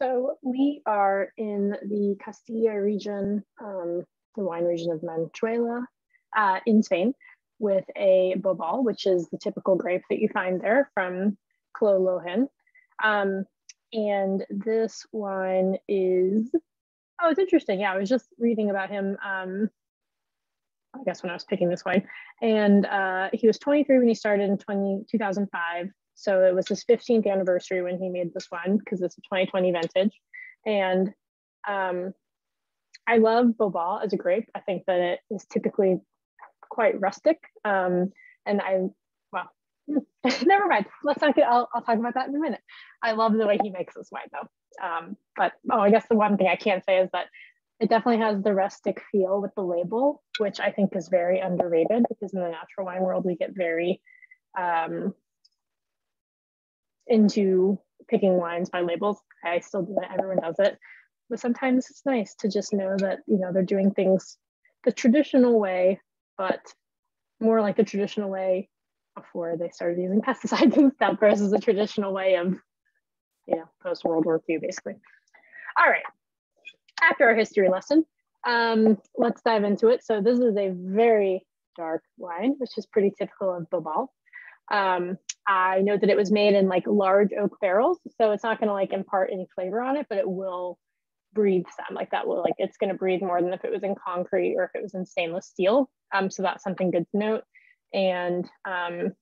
So we are in the Castilla region, um, the wine region of Manchuela uh, in Spain with a Bobal, which is the typical grape that you find there from Clos Lojen. Um, and this wine is, oh, it's interesting. Yeah, I was just reading about him, um, I guess when I was picking this wine. And uh, he was 23 when he started in 20, 2005. So it was his 15th anniversary when he made this one because it's a 2020 vintage. And um, I love Bobal as a grape. I think that it is typically quite rustic. Um, and I, well, never mind. Let's talk. I'll, I'll talk about that in a minute. I love the way he makes this wine though. Um, but oh, I guess the one thing I can't say is that it definitely has the rustic feel with the label, which I think is very underrated because in the natural wine world, we get very um, into picking wines by labels. I still do it, everyone does it. But sometimes it's nice to just know that, you know, they're doing things the traditional way, but more like the traditional way before they started using pesticides and stuff versus the traditional way of, you know, post World War II, basically. All right, after our history lesson, um, let's dive into it. So this is a very dark wine, which is pretty typical of Bobal. Um, I know that it was made in like large oak barrels, so it's not going to like impart any flavor on it, but it will breathe some. Like that will like it's going to breathe more than if it was in concrete or if it was in stainless steel. Um, so that's something good to note. And um,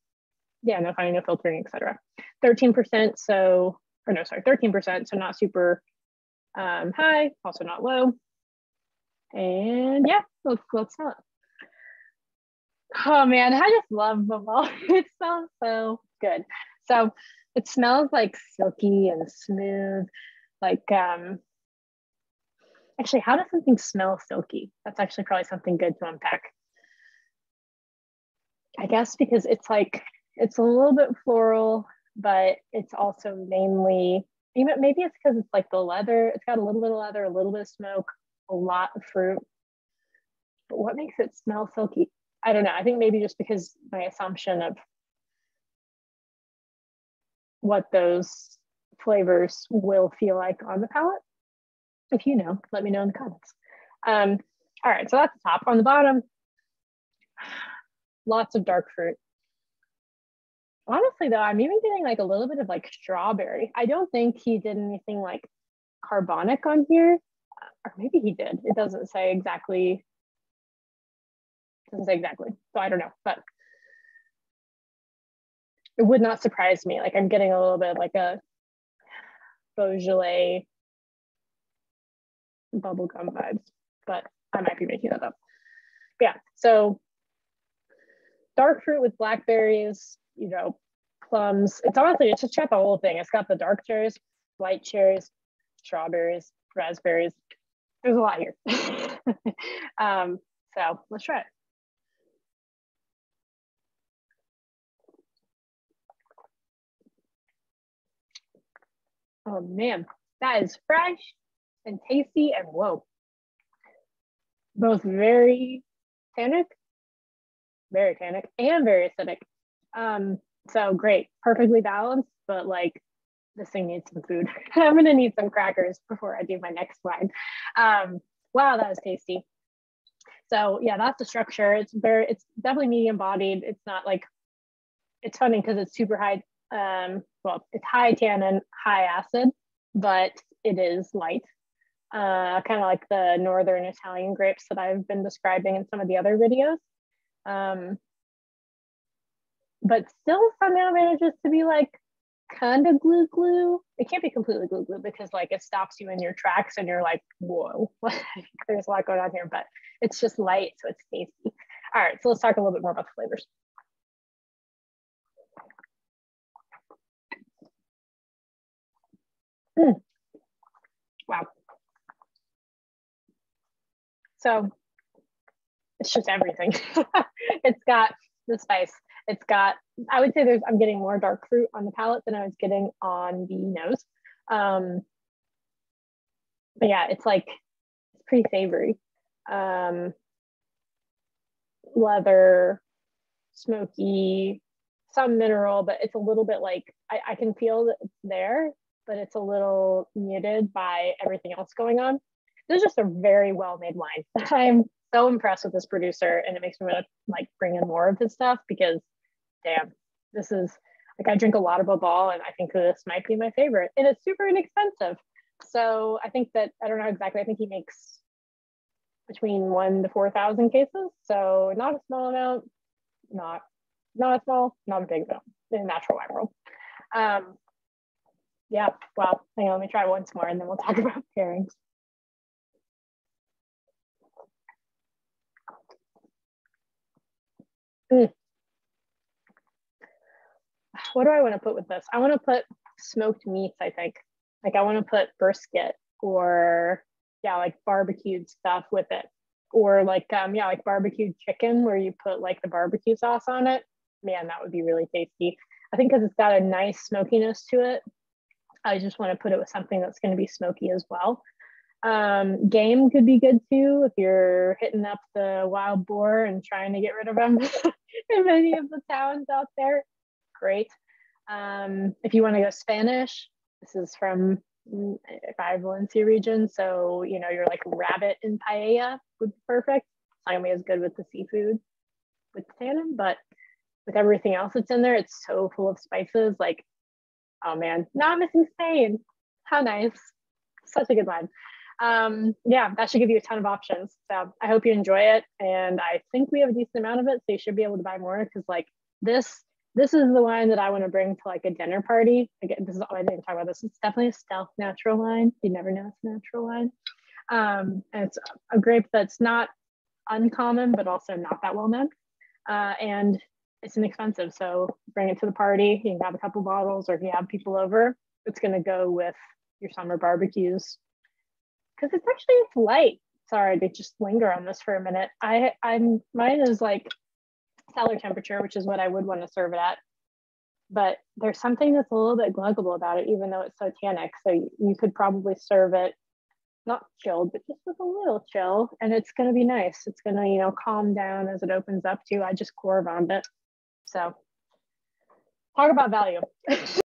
yeah, no fining, no filtering, etc. 13%, so or no, sorry, 13%, so not super um, high, also not low. And yeah, let's let's it. Oh man, I just love Bobal. It smells so good. So it smells like silky and smooth. Like um actually, how does something smell silky? That's actually probably something good to unpack. I guess because it's like it's a little bit floral, but it's also mainly even maybe it's because it's like the leather, it's got a little bit of leather, a little bit of smoke, a lot of fruit. But what makes it smell silky? I don't know. I think maybe just because my assumption of what those flavors will feel like on the palate. If you know, let me know in the comments. Um, all right, so that's the top. On the bottom, lots of dark fruit. Honestly, though, I'm even getting like a little bit of like strawberry. I don't think he did anything like carbonic on here, or maybe he did. It doesn't say exactly doesn't say exactly. So I don't know, but it would not surprise me. Like I'm getting a little bit like a Beaujolais bubblegum vibes, but I might be making that up. But yeah, so dark fruit with blackberries, you know, plums. It's honestly, it's just got the whole thing. It's got the dark cherries, light cherries, strawberries, raspberries. There's a lot here. um, so let's try it. Oh man, that is fresh and tasty and whoa. Both very tannic, very tannic, and very acidic. Um, so great, perfectly balanced, but like this thing needs some food. I'm gonna need some crackers before I do my next wine. Um, wow, that was tasty. So yeah, that's the structure. It's very, it's definitely medium bodied. It's not like, it's funny because it's super high um, well, it's high tannin, high acid, but it is light. Uh, kind of like the northern Italian grapes that I've been describing in some of the other videos. Um, but still somehow manages to be like kind of glou glou. It can't be completely glou glou because like it stops you in your tracks and you're like, whoa, there's a lot going on here, but it's just light, so it's tasty. All right, so let's talk a little bit more about the flavors. Mm. Wow. So it's just everything. it's got the spice. It's got, I would say there's, I'm getting more dark fruit on the palate than I was getting on the nose. Um, but yeah, it's like, it's pretty savory. Um, leather, smoky, some mineral, but it's a little bit like, I, I can feel that it's there, but it's a little muted by everything else going on. This is just a very well made wine. I'm so impressed with this producer, and it makes me want to like bring in more of his stuff because, damn, this is like I drink a lot of Bobal, and I think this might be my favorite, and it's super inexpensive. So I think that I don't know exactly. I think he makes between one to four thousand cases, so not a small amount, not not a small, not a big amount in the natural wine world. Um, yeah, well, hang on, let me try once more, and then we'll talk about pairings. Mm. What do I want to put with this? I want to put smoked meats, I think. Like I want to put brisket or yeah, like barbecued stuff with it. Or like um yeah, like barbecued chicken where you put like the barbecue sauce on it. Man, that would be really tasty. I think because it's got a nice smokiness to it. I just want to put it with something that's going to be smoky as well. Um, game could be good too if you're hitting up the wild boar and trying to get rid of them in many of the towns out there. Great. Um, if you want to go Spanish, this is from Five Valencia region. So, you know, you're like rabbit and paella would be perfect. It's not gonna be as good with the seafood with tannin, but with everything else that's in there, it's so full of spices. Like, oh man, not missing Spain. How nice. Such a good one. Um, yeah, that should give you a ton of options. So I hope you enjoy it. And I think we have a decent amount of it. So you should be able to buy more because like this this is the wine that I want to bring to like a dinner party. Again, this is all I didn't talk about this. It's definitely a stealth natural wine. You never know it's a natural wine. Um, and it's a grape that's not uncommon, but also not that well known. Uh, and it's inexpensive. So bring it to the party. You can have a couple bottles, or if you have people over, it's going to go with your summer barbecues because it's actually it's light. Sorry to just linger on this for a minute. I I'm mine is like cellar temperature, which is what I would want to serve it at. But there's something that's a little bit gluggable about it, even though it's so tannic. So you, could probably serve it not chilled, but just with a little chill, and it's going to be nice. It's going to, you know, calm down as it opens up too. I just core bombed it. So talk about value.